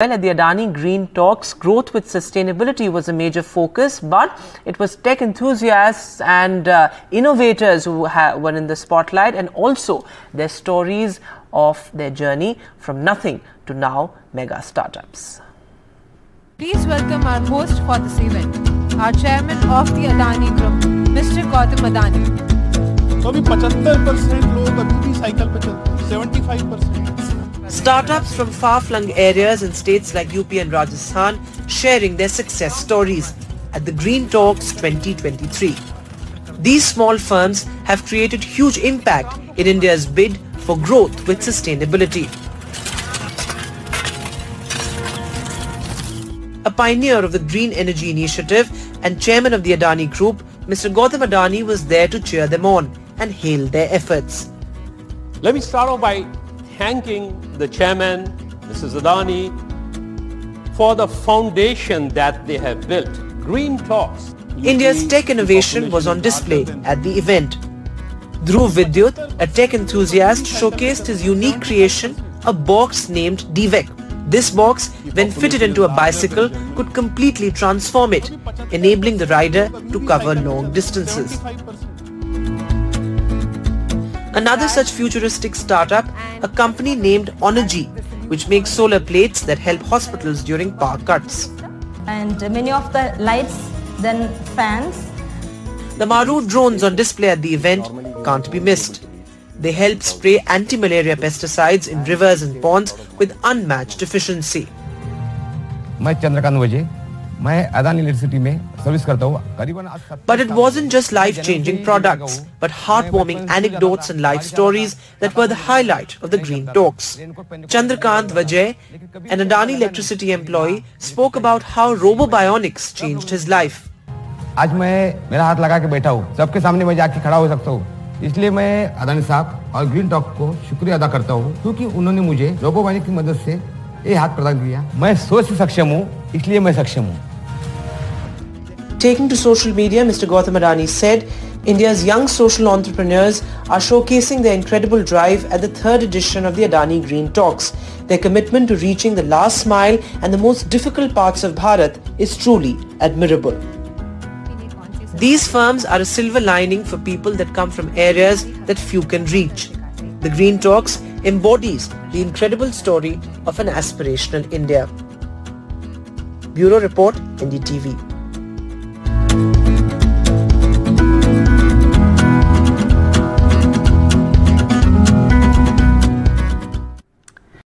Well, at the Adani Green Talks, growth with sustainability was a major focus, but it was tech enthusiasts and uh, innovators who ha- were in the spotlight and also their stories of their journey from nothing to now mega startups. Please welcome our host for this event, our chairman of the Adani Group, Mr. Gautam Adani. तो अभी पचहत्तर percent लोग अभी भी cycle पे चलते हैं seventy five percent Startups from far-flung areas in states like UP and Rajasthan sharing their success stories at the Green Talks 2023. These small firms have created huge impact in India's bid for growth with sustainability. A pioneer of the Green Energy Initiative and chairman of the Adani Group, Mr. Gautam Adani was there to cheer them on and hail their efforts. Let me start off by thanking the chairman, Mrs. Adani, for the foundation that they have built. Green Talks. India's tech innovation was on display at the event. Dhruv Vidyut, a tech enthusiast, showcased his unique creation, a box named DVEC. This box, when fitted into a bicycle, could completely transform it, enabling the rider to cover long distances. Another such futuristic startup, a company named Onergy, which makes solar plates that help hospitals during power cuts. And many of the lights, then fans. The Marut drones on display at the event can't be missed. They help spray anti-malaria pesticides in rivers and ponds with unmatched efficiency. मैं Adani university में service करता हूँ करीबन but it was in just life changing product but heart warming anecdote and life stories that of the green talks Chandrakant वजय an Adani electricity employ spoke about how robo bionics change his life आज मैं मेरा हाथ लगा के बैठा हूँ सबके सामने मैं जाके खड़ा हो सकता हूँ इसलिए मैं अदानी साहब और ग्रीन टॉक को शुक्रिया अदा करता हूँ क्योंकि उन्होंने मुझे रोबो बायोनिक्स की मदद से ये हाथ प्रदान किया मैं सोच सक्षम हूँ इसलिए मैं सक्षम हूँ Taking to social media, Mr. Gautam Adani said, India's young social entrepreneurs are showcasing their incredible drive at the third edition of the Adani Green Talks. Their commitment to reaching the last mile and the most difficult parts of Bharat is truly admirable. These firms are a silver lining for people that come from areas that few can reach. The Green Talks embodies the incredible story of an aspirational India. Bureau Report, NDTV.